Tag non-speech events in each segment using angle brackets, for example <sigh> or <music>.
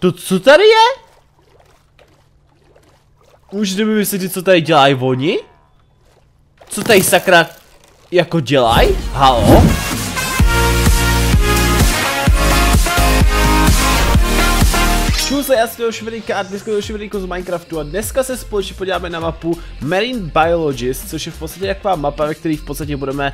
To co tady je? Můžete mi vysvětlit, co tady dělají oni? Co tady sakra jako dělají? Halo? Čus se, já jsem Švedýka a dneska Švedýko z Minecraftu a dneska se společně podíváme na mapu Marine Biologist, což je v podstatě taková mapa, ve které v podstatě budeme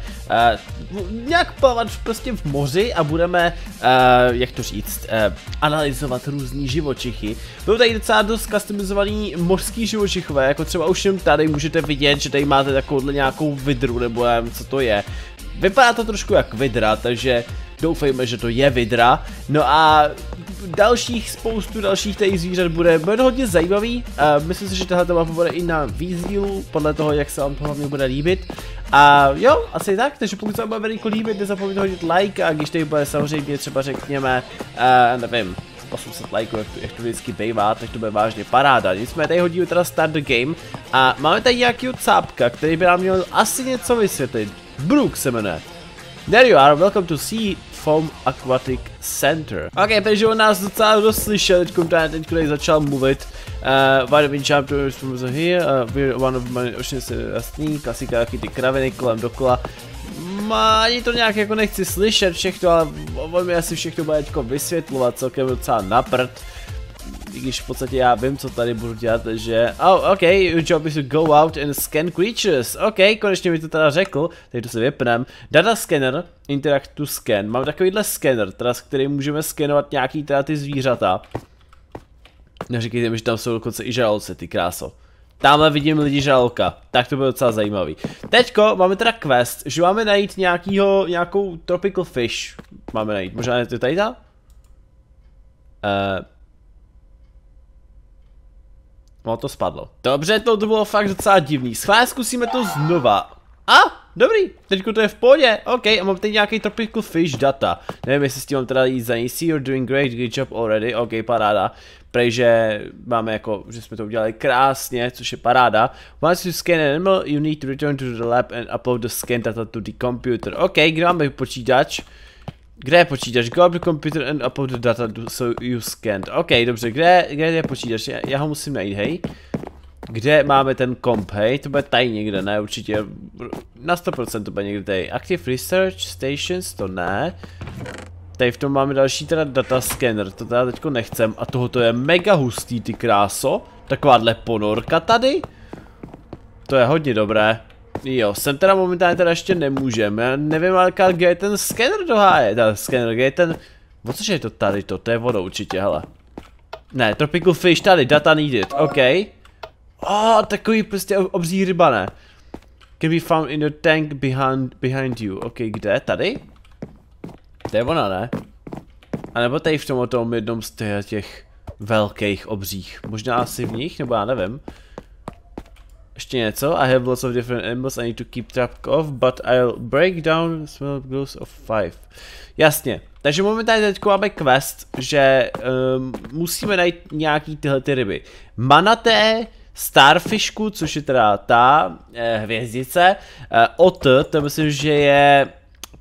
uh, nějak plavat prostě v moři a budeme, uh, jak to říct, uh, analyzovat různý živočichy. Budou tady docela dost customizovaný mořský živočichové, jako třeba už jen tady můžete vidět, že tady máte takovouhle nějakou vidru, nebo nevím, co to je. Vypadá to trošku jak vidra, takže doufejme, že to je vidra. No a dalších, spoustu dalších tady zvířat bude, bude hodně zajímavý. Uh, myslím si, že tahle mapa bude i na víc podle toho, jak se vám to hlavně bude líbit. A jo, asi tak, takže pokud se vám bude veliko líbit, nezapomeňte hodit like a když tady bude samozřejmě třeba řekněme, uh, nevím, 800 lajků, jak jak to vždycky bývá, tak to bude vážně paráda. Nicméně tady hodíme teda start the game a máme tady nějakýho cápka, který by nám měl asi něco vysvětlit. Brook se jmenuje. There you are, welcome to Sea Foam Aquatic Center. Ok, takže on nás docela dost slyšel, teď teď tady začal mluvit. Uh, vitamin jump to from here, uh, we're one of my oceans jasný, klasika, jaký ty kraviny kolem dokola. Má, ani to nějak jako nechci slyšet všechno, ale on mi asi všechno bude teďko vysvětlovat celkem docela na prd i když v podstatě já vím, co tady budu dělat, že... Oh, ok, your job is to go out and scan creatures. Ok, konečně mi to teda řekl, tady to se vypnem. Data scanner, interact to scan. Mám takovýhle scanner, teda s kterým můžeme skenovat nějaký teda ty zvířata. Neříkejte mi, že tam jsou dokonce i žraloci, ty kráso. Tamhle vidím lidi žraloka, tak to bylo docela zajímavý. Teďko máme teda quest, že máme najít nějakýho, nějakou tropical fish. Máme najít, možná je to tady ta? Uh, No to spadlo. Dobře, to, bylo fakt docela divný. Schválně zkusíme to znova. A, dobrý, teďko to je v pohodě, ok, a mám tady nějaký tropical fish data. Nevím, jestli s tím mám teda jít za ní. See, you're doing great, good job already, ok, paráda. Prej, že máme jako, že jsme to udělali krásně, což je paráda. Once you scan an animal, you need to return to the lab and upload the scan data to the computer. Ok, kde máme počítač? Kde je počítač? Go up the computer and upload the data so you scanned. OK, dobře, kde, kde je počítač? Já, já ho musím najít, hej. Kde máme ten komp, hej? To bude tady někde, ne? Určitě. Na 100% to bude někde tady. Active Research Stations, to ne. Tady v tom máme další teda data scanner, to teda teďko nechcem. A tohoto je mega hustý, ty kráso. Takováhle ponorka tady. To je hodně dobré. Jo, sem teda momentálně teda ještě nemůžem. Já nevím, ale kde je ten skener do háje. Ta skener, kde je ten... O což je to tady to? To je voda určitě, hele. Ne, tropical fish tady, data needed, OK. Oh, takový prostě obří ryba, ne? Can be found in the tank behind, behind you. OK, kde? Tady? To je ona, ne? A nebo tady v tom tom jednom z těch velkých obřích. Možná asi v nich, nebo já nevím. Ještě něco. I have lots of different animals I need to keep track of, but I'll break down small groups of five. Jasně. Takže momentálně teď máme quest, že um, musíme najít nějaký tyhle ty ryby. Manaté, Starfishku, což je teda ta eh, hvězdice, eh, Ot, to myslím, že je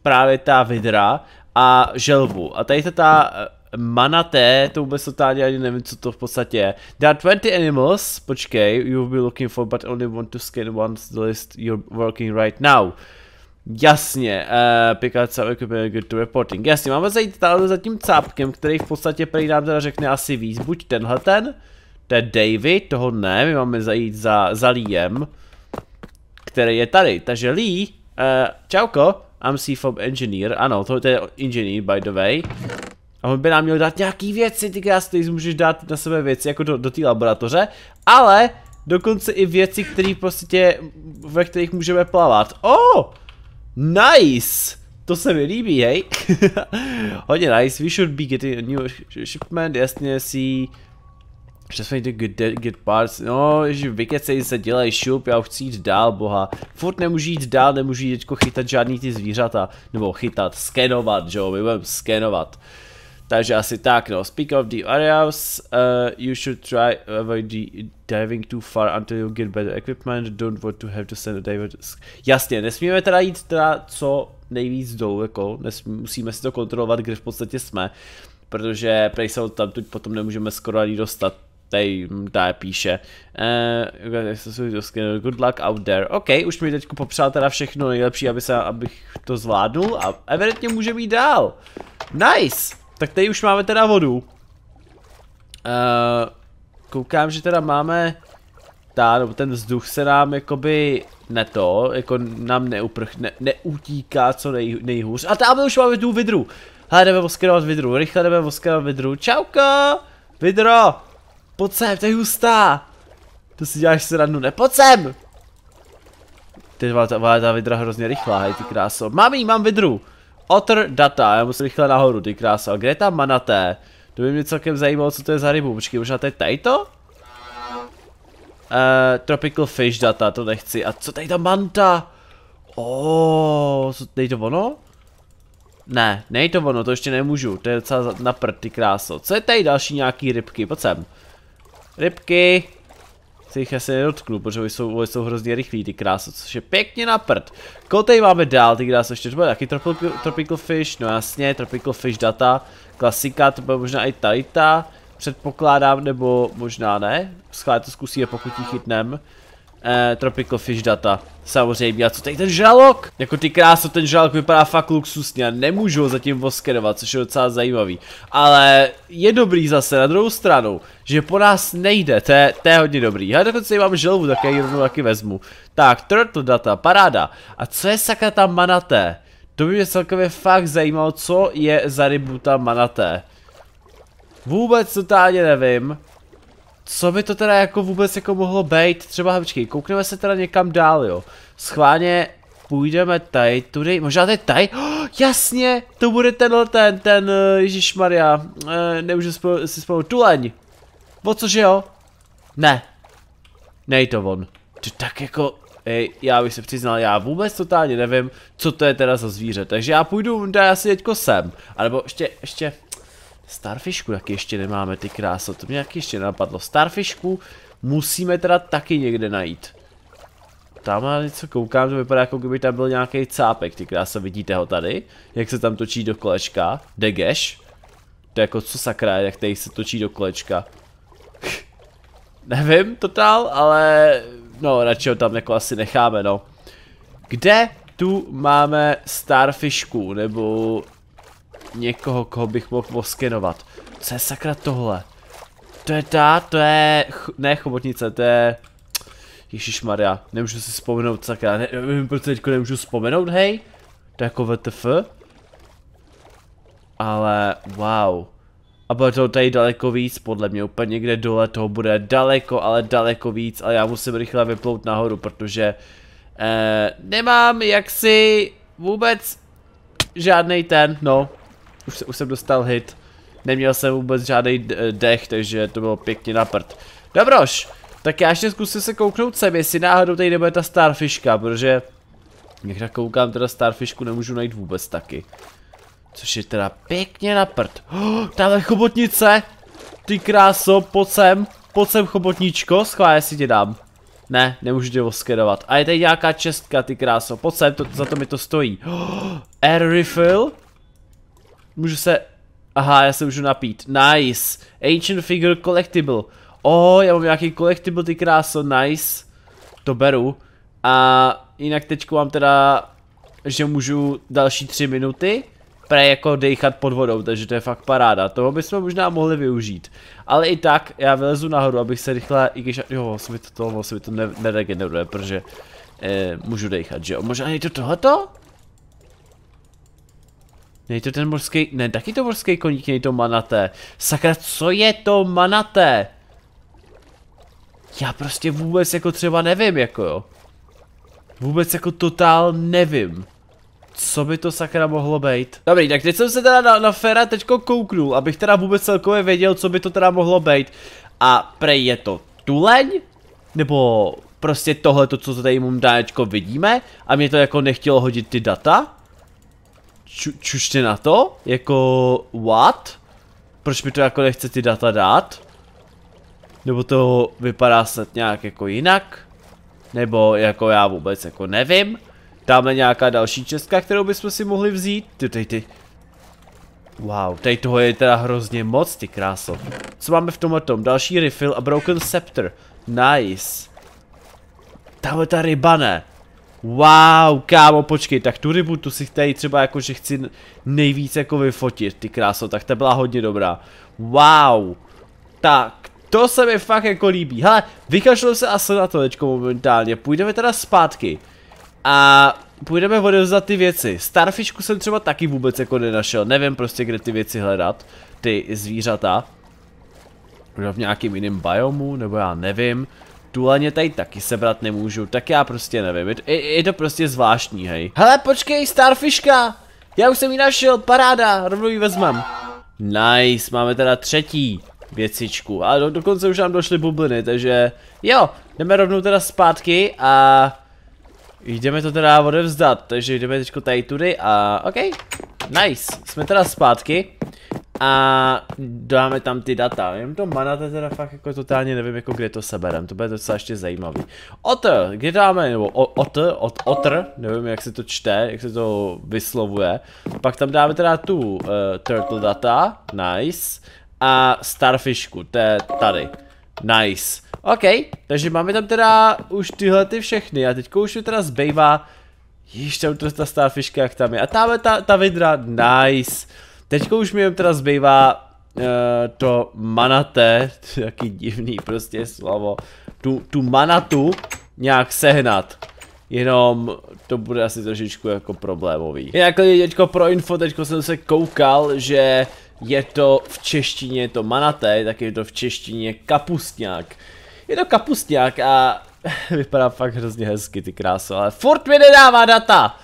právě ta vidra, a želvu. A tady ta Manaté, to vůbec totálně ani nevím, co to v podstatě je. There are 20 animals, počkej, you will be looking for, but only want to scan once the list you're working right now. Jasně, uh, some equipment good to reporting. Jasně, máme zajít tady za tím cápkem, který v podstatě prý nám teda řekne asi víc. Buď tenhle ten, to je David, toho ne, my máme zajít za, za Liem, který je tady. Takže Lee, uh, čauko, I'm CFOB engineer, ano, to je engineer by the way. A on by nám měl dát nějaký věci, ty krásný, můžeš dát na sebe věci jako do, do té laboratoře, ale dokonce i věci, které prostě, ve kterých můžeme plavat. Oh! Nice! To se mi líbí, hej? <laughs> Hodně nice, we should be getting a new shipment, jasně si... Just to get, get parts, no, že vykecej se, dělej šup, já už chci jít dál, boha. Furt nemůžu jít dál, nemůžu jít chytat žádný ty zvířata, nebo chytat, skenovat, jo, my budeme skenovat. Takže asi tak, no. Speak of the areas, uh, you should try avoid the diving too far until you get better equipment. Don't want to have to send a diver. Jasně, nesmíme teda jít teda co nejvíc dolů, jako, nesmí, musíme si to kontrolovat, kde v podstatě jsme. protože prej se tam tu potom nemůžeme skoro ani dostat. Tady, tady píše. Uh, good luck out there. OK, už mi teď popřál teda všechno nejlepší, aby se, abych to zvládnul a evidentně může být dál. Nice! Tak tady už máme teda vodu. Uh, koukám, že teda máme ta, nebo ten vzduch se nám jakoby ne to, jako nám neuprch, ne, neutíká co nej, nejhůř. A tam už máme tu vidru. Hele, jdeme oskerovat vidru, rychle jdeme oskerovat vidru. Čauka! Vidro! Pojď sem, to je hustá! To si děláš srandu, ne, pojď sem! Vole, ta, ta vidra hrozně rychlá, hej, ty kráso. Mám jí, mám vidru. Otter data, já musím rychle nahoru, ty kráso. Kde je tam manaté? To by mě celkem zajímalo, co to je za rybu. Počkej, možná to je tady to? Uh, tropical fish data, to nechci. A co tady ta manta? Oh, co, není to ono? Ne, není to ono, to ještě nemůžu. To je docela na prd, ty kráso. Co je tady další nějaký rybky? Pojď sem. Rybky. Se jich asi nedotknu, protože jsou, jsou hrozně rychlí, ty kráso, což je pěkně na prd. Tady máme dál, ty kráso, ještě to bude taky tropical, tropical fish, no jasně, tropical fish data. Klasika, to bude možná i tady ta předpokládám, nebo možná ne. Schválně to zkusíme, pokud ji chytnem. Eh, tropical fish data. Samozřejmě, a co tady ten žralok? Jako ty kráso, ten žralok vypadá fakt luxusně a nemůžu ho zatím voskenovat, což je docela zajímavý. Ale je dobrý zase na druhou stranu, že po nás nejde, to je, to je hodně dobrý. Ale dokonce mám želvu, tak já ji rovnou taky vezmu. Tak, turtle data, paráda. A co je sakra tam manaté? To by mě celkově fakt zajímalo, co je za rybu ta manaté. Vůbec totálně nevím. Co by to teda jako vůbec jako mohlo být? Třeba, počkej, koukneme se teda někam dál, jo. Schválně půjdeme tady, tudy, možná tady tady, oh, <gasps> jasně, to bude tenhle ten, ten, uh, ježišmarja, uh, nemůžu si spomenout, tuleň. O cože jo? Ne. Nej to on. To tak jako, ej, já bych se přiznal, já vůbec totálně nevím, co to je teda za zvíře, takže já půjdu, dá asi teďko sem, alebo ještě, ještě, Starfishku taky ještě nemáme, ty kráso, to mě taky ještě napadlo. Starfishku musíme teda taky někde najít. Tam na něco koukám, to vypadá jako kdyby tam byl nějaký cápek, ty krása, vidíte ho tady? Jak se tam točí do kolečka? Degeš? To je jako co sakra, jak tady se točí do kolečka. <laughs> Nevím totál, ale no radši ho tam jako asi necháme, no. Kde tu máme Starfishku, nebo někoho, koho bych mohl poskenovat. Co je sakra tohle? To je ta, to je, ch ne chobotnice, to je... Ježíš Maria, nemůžu si vzpomenout sakra, ne, nevím proč teďko nemůžu vzpomenout, hej? To je jako VTF? Ale, wow. A bude to tady daleko víc, podle mě úplně někde dole toho bude daleko, ale daleko víc, ale já musím rychle vyplout nahoru, protože eh, nemám jaksi vůbec žádný ten, no, už, už jsem dostal hit. Neměl jsem vůbec žádný dech, takže to bylo pěkně na prd. Dobroš, tak já ještě zkusím se kouknout sem, jestli náhodou tady nebude ta starfishka, protože jak tak koukám, teda starfishku nemůžu najít vůbec taky. Což je teda pěkně na prd. Oh, tamhle chobotnice! Ty kráso, pojď sem, pojď sem chobotničko, schválně si tě dám. Ne, nemůžu tě oskedovat. A je tady nějaká čestka, ty kráso, pojď sem, to, za to mi to stojí. Oh, air refill? Můžu se... Aha, já se můžu napít. Nice. Ancient figure collectible. Oh, já mám nějaký collectible, ty kráso, nice. To beru. A jinak teď mám teda, že můžu další tři minuty pre jako dechat pod vodou, takže to je fakt paráda. Toho bychom možná mohli využít. Ale i tak, já vylezu nahoru, abych se rychle, i když, jo, se mi to, to, se mi to ne, neregeneruje, protože eh, můžu dechat, že jo. Možná je to tohoto? Nej to ten morský, ne, taky to morský koník, nej to manaté. Sakra, co je to manaté? Já prostě vůbec jako třeba nevím, jako jo. Vůbec jako totál nevím. Co by to sakra mohlo být? Dobrý, tak teď jsem se teda na, na Fera teďko kouknul, abych teda vůbec celkově věděl, co by to teda mohlo být. A prej je to tuleň? Nebo prostě tohle, co tady momentálně vidíme? A mě to jako nechtělo hodit ty data? Ču, čušte na to? Jako, what? Proč mi to jako nechce ty data dát? Nebo to vypadá snad nějak jako jinak? Nebo jako já vůbec jako nevím? Dáme nějaká další česka, kterou bychom si mohli vzít? Ty, ty, ty. Wow, tady toho je teda hrozně moc, ty kráso. Co máme v tomhle tom? Další refill a broken scepter. Nice. Tahle ta ryba ne. Wow, kámo, počkej, tak tu rybu tu si tady třeba jako, že chci nejvíc jako vyfotit, ty kráso, tak ta byla hodně dobrá. Wow. Tak, to se mi fakt jako líbí. Hele, vykašlu se asi na to teďko momentálně, půjdeme teda zpátky. A půjdeme odevzat ty věci. Starfishku jsem třeba taky vůbec jako nenašel, nevím prostě kde ty věci hledat, ty zvířata. Možná v nějakým jiném biomu, nebo já nevím. Tuleně tady taky sebrat nemůžu, tak já prostě nevím, je to, je, je to prostě zvláštní, hej. Hele, počkej, Starfishka! Já už jsem ji našel, paráda, rovnou ji vezmem. Nice, máme teda třetí věcičku, ale do, dokonce už nám došly bubliny, takže jo, jdeme rovnou teda zpátky a jdeme to teda odevzdat, takže jdeme teďko tady tudy a ok, nice, jsme teda zpátky a dáme tam ty data, jenom to manate teda fakt jako totálně nevím jako kde to seberem, to bude docela ještě zajímavý. Otr, kde dáme, nebo otr, ot, otr, nevím jak se to čte, jak se to vyslovuje. Pak tam dáme teda tu uh, turtle data, nice. A starfishku, to je tady, nice. OK, takže máme tam teda už tyhle ty všechny a teďko už mi teda zbývá, již tam ta starfishka jak tam je. A tam je ta, ta vidra, nice. Teďko už mi teda zbývá uh, to manate, jaký divný prostě slovo, tu, tu manatu nějak sehnat. Jenom to bude asi trošičku jako problémový. Jinak teďko pro info, teďko jsem se koukal, že je to v češtině to manate, tak je to v češtině kapustňák. Je to kapustňák a <laughs> vypadá fakt hrozně hezky ty kráso, ale furt mi nedává data.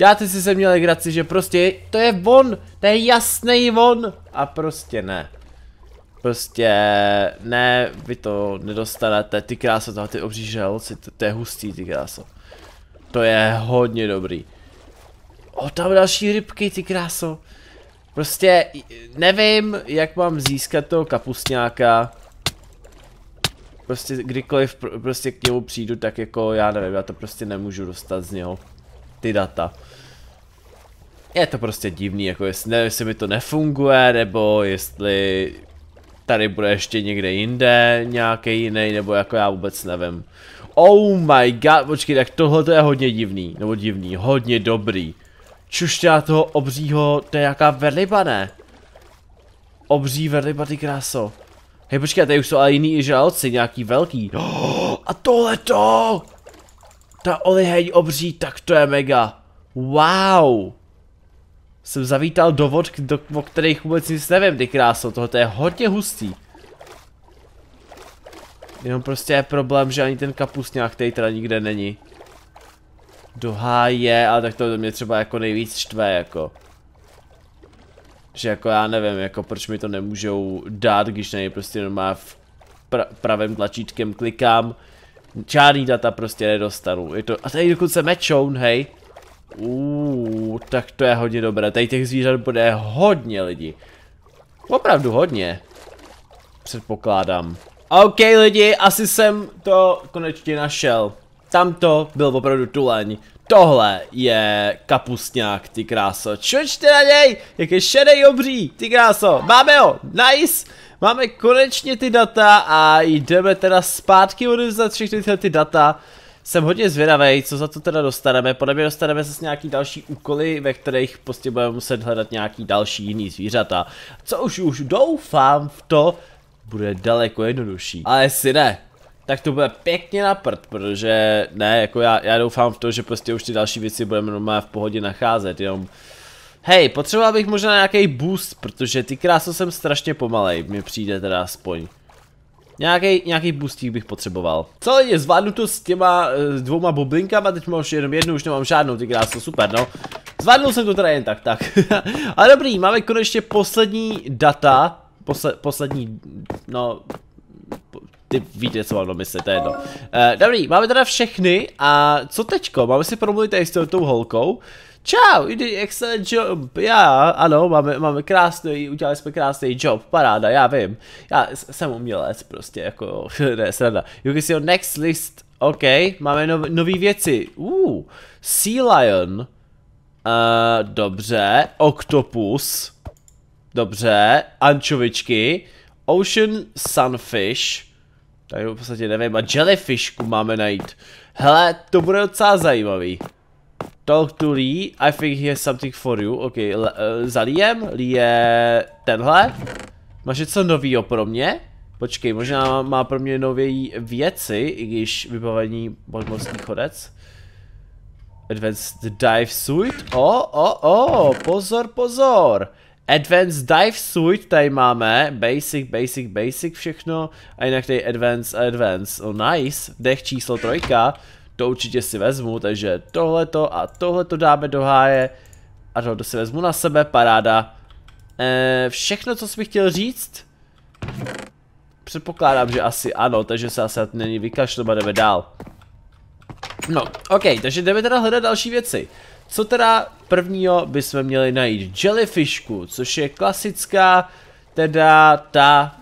Děláte si se měli graci, že prostě to je von, to je jasný von a prostě ne. Prostě ne, vy to nedostanete, ty kráso, tohle ty obří želci, to, to je hustý ty kráso. To je hodně dobrý. O, tam další rybky, ty kráso. Prostě nevím, jak mám získat toho kapustňáka. Prostě kdykoliv prostě k němu přijdu, tak jako já nevím, já to prostě nemůžu dostat z něho. Ty data. Je to prostě divný, jako jestli, nevím, jestli mi to nefunguje, nebo jestli tady bude ještě někde jinde nějaký jiný, nebo jako já vůbec nevím. Oh my god, počkej, tak tohle je hodně divný, nebo divný, hodně dobrý. Čušťá toho obřího, to je jaká verliba, ne? Obří verliba, ty kráso. Hej, počkej, tady už jsou ale jiný žalci, nějaký velký. Oh, <gasps> a tohle to! Ta oliheň obří, tak to je mega. Wow! Jsem zavítal do vod, do, o kterých vůbec nic nevím, ty kráso, tohle je hodně hustý. Jenom prostě je problém, že ani ten kapusňák který teda nikde není. Do háje, ale tak to mě třeba jako nejvíc štve, jako. Že jako já nevím, jako proč mi to nemůžou dát, když něj prostě normálně v pra pravém tlačítkem klikám. Žádný data prostě nedostanu. Je to, a tady dokonce mečoun, hej. Uuu, tak to je hodně dobré. Tady těch zvířat bude hodně lidi. Opravdu hodně. Předpokládám. OK lidi, asi jsem to konečně našel. Tamto byl opravdu tuleň. Tohle je kapustňák, ty kráso. Čočte na něj, jak je šedej obří, ty kráso. Máme ho, nice. Máme konečně ty data a jdeme teda zpátky odevzat všechny tyhle ty data. Jsem hodně zvědavý, co za to teda dostaneme. Podle mě dostaneme zase nějaký další úkoly, ve kterých prostě budeme muset hledat nějaký další jiný zvířata. Co už už doufám v to, bude daleko jednodušší. Ale jestli ne, tak to bude pěkně na prd, protože ne, jako já, já doufám v to, že prostě už ty další věci budeme normálně v pohodě nacházet, jenom Hej, potřeboval bych možná nějaký boost, protože ty kráso jsem strašně pomalej, mi přijde teda aspoň. Nějaký, nějaký boostík bych potřeboval. Co lidi, zvládnu to s těma uh, dvouma bublinkama, teď mám už jenom jednu, už nemám žádnou, ty kráso, super no. Zvládnul jsem to teda jen tak, tak. <laughs> Ale dobrý, máme konečně poslední data, posle, poslední, no, ty víte, co mám na mysli, to je jedno. Uh, dobrý, máme teda všechny a co teďko? Máme si promluvit tady s tou holkou. Čau, excellent job. Já, ano, máme, máme krásný, udělali jsme krásný job, paráda, já vím. Já jsem umělec, prostě, jako, <laughs> ne, sranda. You can see your next list, OK, máme nov, nový věci. Uh, Sea Lion. Uh, dobře, Octopus. Dobře, ančovičky. Ocean Sunfish. Tady v podstatě nevím, a jellyfishku máme najít. Hele, to bude docela zajímavý. Talk to Lee, I think he has something for you. Ok, uh, za Liem, Lee je tenhle. Máš něco novýho pro mě? Počkej, možná má pro mě nové věci, i když vybavení podmorský chodec. Advanced Dive Suit. O, o, o, pozor, pozor. Advanced Dive Suit tady máme, basic, basic, basic všechno a jinak tady Advanced, Advanced, oh nice, dech číslo trojka, to určitě si vezmu, takže tohleto a tohleto dáme do háje a tohle si vezmu na sebe, paráda. E, všechno, co jsem chtěl říct, předpokládám, že asi ano, takže se asi není vykašlovat, jdeme dál. No, ok, takže jdeme teda hledat další věci. Co teda prvního bychom měli najít? Jellyfishku, což je klasická, teda ta,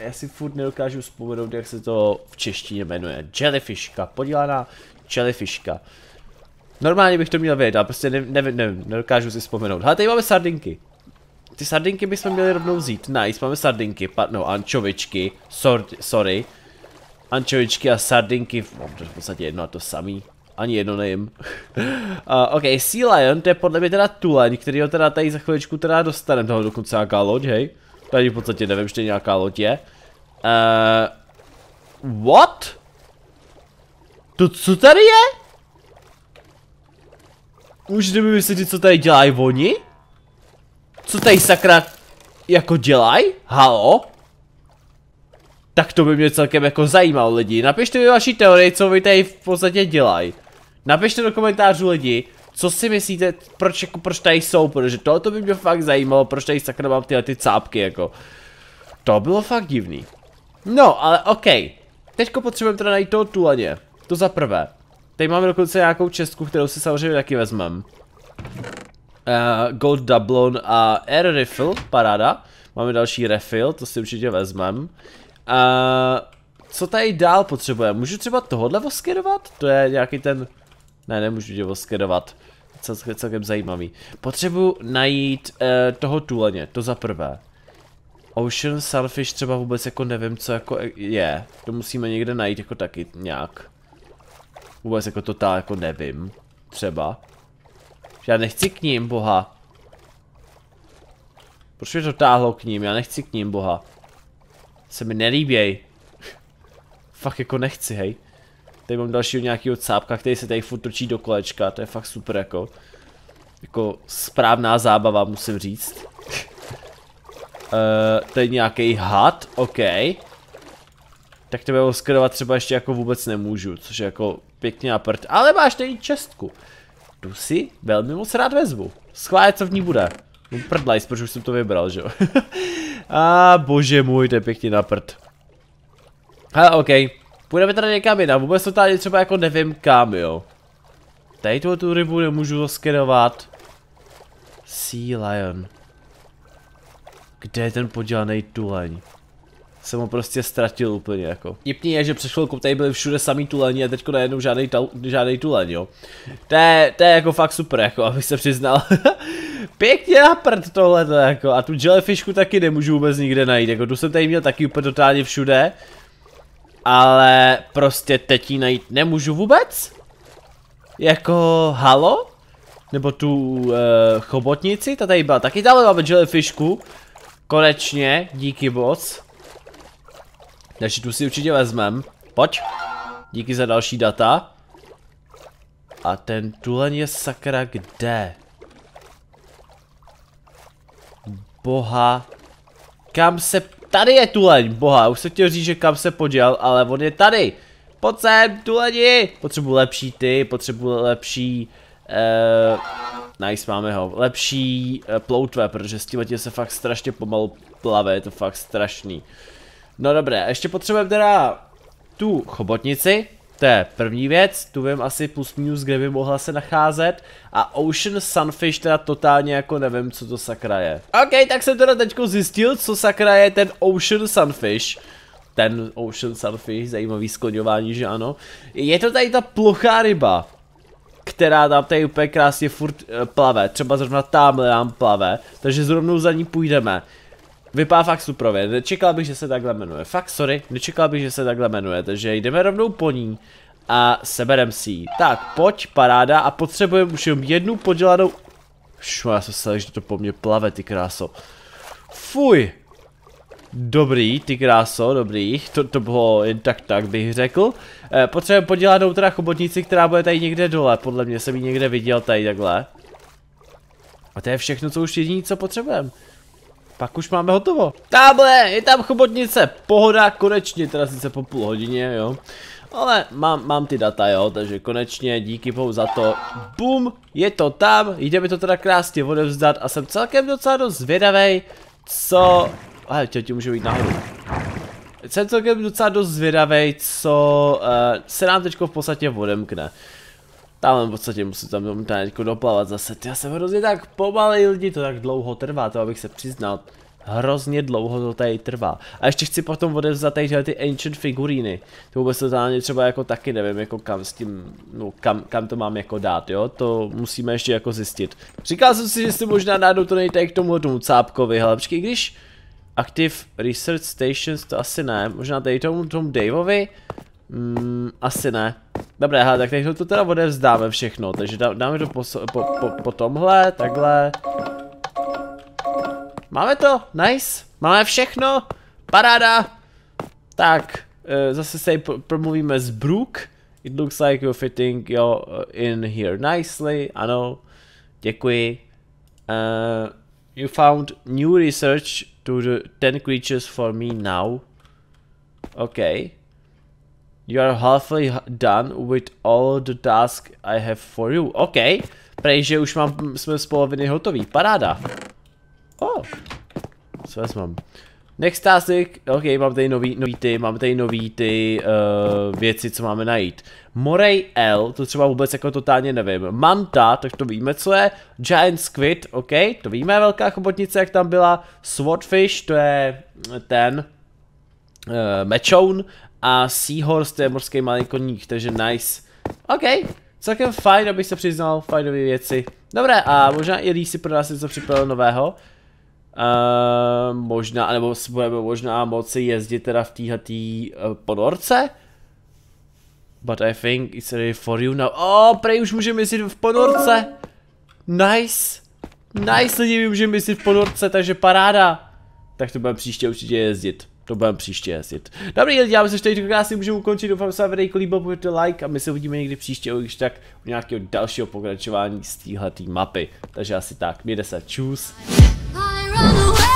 já si furt nedokážu vzpomenout, jak se to v češtině jmenuje. Jellyfishka, podělaná jellyfishka. Normálně bych to měl vědět, ale prostě nevím, nevím, nedokážu si vzpomenout. Ale tady máme sardinky. Ty sardinky bychom měli rovnou vzít. Nice, máme sardinky, no, ančovičky, sorry, sorry. Ančovičky a sardinky, mám to v podstatě jedno a to samý. Ani jedno nejím. <laughs> uh, ok, Sea Lion, to je podle mě teda tuleň, který ho teda tady za chviličku teda dostaneme. Toho dokonce nějaká loď, hej. Tady v podstatě nevím, že nějaká loď je. Uh, what? To co tady je? Můžete mi vysvětlit, co tady dělají oni? Co tady sakra jako dělají? Halo? Tak to by mě celkem jako zajímalo lidi. Napište mi vaši teorii, co vy tady v podstatě dělají. Napište do komentářů lidi, co si myslíte, proč, jako, proč tady jsou, protože tohle by mě fakt zajímalo, proč tady sakra mám tyhle ty cápky, jako. To bylo fakt divný. No, ale ok. Teďko potřebujeme teda najít toho tuleně. To za prvé. Tady máme dokonce nějakou čestku, kterou si samozřejmě taky vezmem. Uh, gold Dublon a Air Refill, paráda. Máme další refill, to si určitě vezmem. Uh, co tady dál potřebujeme? Můžu třeba tohle voskedovat? To je nějaký ten... Ne, nemůžu tě voskedovat. Celkem, celkem zajímavý. Potřebuji najít uh, toho tuleně, to za prvé. Ocean Sunfish třeba vůbec jako nevím, co jako je. To musíme někde najít jako taky nějak. Vůbec jako totál jako nevím. Třeba. Já nechci k ním, boha. Proč mě to táhlo k ním? Já nechci k ním, boha. Se mi nelíběj. <laughs> fakt jako nechci, hej. Tady mám dalšího nějakého cápka, který se tady furt točí do kolečka, to je fakt super jako. Jako správná zábava, musím říct. <laughs> uh, tady nějaký had, OK. Tak tebe oskedovat třeba ještě jako vůbec nemůžu, což je jako pěkně aprt. Ale máš tady čestku. Tu si velmi moc rád vezmu. Schválně, co v ní bude. No prdlajs, protože už jsem to vybral, že jo. <laughs> A bože můj, to je pěkně na prd. Ale ok. Půjdeme tady někam jinam, vůbec to tady třeba jako nevím kam, jo. Tady tuhle tu rybu nemůžu zaskenovat. Sea Lion. Kde je ten podělaný tuleň? jsem ho prostě ztratil úplně jako. Jipný je, že před chvilkou tady byly všude samý tuleni a teďko najednou žádný, žádný tuleň, jo. To je, to je jako fakt super, jako, abych se přiznal. <laughs> Pěkně na prd tohle jako a tu jellyfishku taky nemůžu vůbec nikde najít, jako tu jsem tady měl taky úplně totálně všude. Ale prostě teď ji najít nemůžu vůbec? Jako, halo? Nebo tu uh, chobotnici, ta tady byla taky, dále máme jellyfishku. Konečně, díky boc. Takže tu si určitě vezmem. Pojď. Díky za další data. A ten tuleň je sakra kde? Boha. Kam se... Tady je tuleň, boha. Už jsem chtěl říct, že kam se poděl, ale on je tady. Pojď sem, tuleni. Potřebuji lepší ty, potřebuji lepší... Uh, nice, máme ho. Lepší uh, ploutve, protože s tím se fakt strašně pomalu plave, je to fakt strašný. No dobré, ještě potřebujeme teda tu chobotnici, to je první věc, tu vím asi plus minus, kde by mohla se nacházet. A Ocean Sunfish teda totálně jako nevím, co to sakra je. Ok, tak jsem teda teďko zjistil, co sakra je ten Ocean Sunfish. Ten Ocean Sunfish, zajímavý skloňování, že ano. Je to tady ta plochá ryba. která tam tady úplně krásně furt uh, plave. Třeba zrovna tamhle nám plave, takže zrovna za ní půjdeme. Vypadá fakt suprově, nečekal bych, že se takhle jmenuje. Fakt, sorry, nečekal bych, že se takhle jmenuje, takže jdeme rovnou po ní a seberem si ji. Tak, pojď, paráda a potřebujeme už jenom jednu podělanou... Šu, já jsem se že to po mně plave, ty kráso. Fuj. Dobrý, ty kráso, dobrý, to, to bylo jen tak tak bych řekl. Eh, potřebujeme podělanou teda chobotnici, která bude tady někde dole, podle mě jsem ji někde viděl tady takhle. A to je všechno, co už jediný, co potřebujeme. Pak už máme hotovo. Táble, je tam chobotnice, pohoda, konečně, teda sice po půl hodině, jo. Ale mám, mám ty data, jo, takže konečně díky bohu za to. Bum, je to tam, jdeme to teda krásně odevzdat a jsem celkem docela dost zvědavej, co... Ale tě, tě můžu jít nahoru. Jsem celkem docela dost zvědavej, co uh, se nám teďko v podstatě odemkne. Tam v podstatě musím tam momentálně doplavat zase. Já jsem hrozně tak pomalý lidi, to tak dlouho trvá, to abych se přiznal. Hrozně dlouho to tady trvá. A ještě chci potom odevzat tady ty ancient figuríny. To vůbec totálně třeba jako taky nevím, jako kam s tím, no kam, kam to mám jako dát, jo? To musíme ještě jako zjistit. Říkal jsem si, že si možná nádou to nejde k tomu tomu cápkovi, hele, počkej, když Active Research Stations, to asi ne, možná tady tomu, tomu Daveovi, mm, asi ne. Dobré, hele, tak teď to teda odevzdáme všechno, takže dáme to po, po, po, po tomhle, takhle, Máme to, nice, máme všechno, paráda. Tak, uh, zase se promluvíme z Brook. It looks like you're fitting your, uh, in here nicely, ano, děkuji. Uh, you found new research to the 10 creatures for me now. Okay. You are halfway done with all the tasks I have for you. Okay. Prej, že už mám, jsme z poloviny hotový. Paráda. Oh. Co vezmám? Next task, ok, mám tady nový, nový ty, mám tady nový ty uh, věci, co máme najít. Moray L, to třeba vůbec jako totálně nevím. Manta, tak to víme, co je. Giant Squid, ok, to víme, velká chobotnice, jak tam byla. Swordfish, to je ten uh, mečoun. A Seahorse, to je morský malý koník, takže nice. Ok, celkem fajn, abych se přiznal, fajnové věci. Dobré, a možná i Lee si pro nás něco připravil nového. Uh, možná, nebo budeme možná moci jezdit teda v téhletý uh, ponorce. But I think it's ready for you now. Oh, prej už můžeme jezdit v ponorce. Nice. Nice lidi, můžeme jezdit v ponorce, takže paráda. Tak to budeme příště určitě jezdit to budeme příště jezdit. Dobrý, já myslím, že tady krásně můžu ukončit, doufám, že se vám videjko líbilo, pojďte like a my se uvidíme někdy příště, už tak u nějakého dalšího pokračování z téhletý mapy. Takže asi tak, mějte se, čus. I run away.